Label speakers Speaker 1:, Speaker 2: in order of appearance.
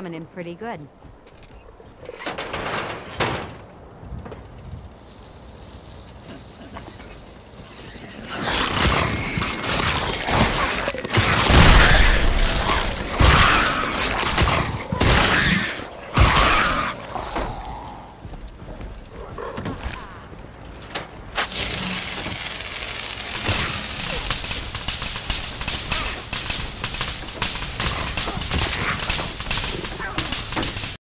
Speaker 1: coming in pretty good.